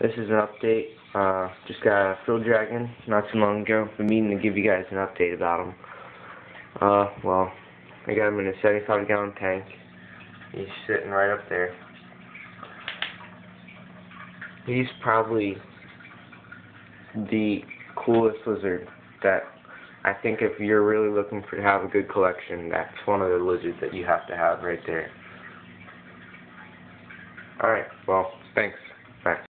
This is an update. Uh, just got a frilled dragon not too long ago. Been meaning to give you guys an update about him. Uh, well, I got him in a 75 gallon tank. He's sitting right up there. He's probably the coolest lizard that I think if you're really looking for to have a good collection, that's one of the lizards that you have to have right there. Alright, well, thanks. Bye.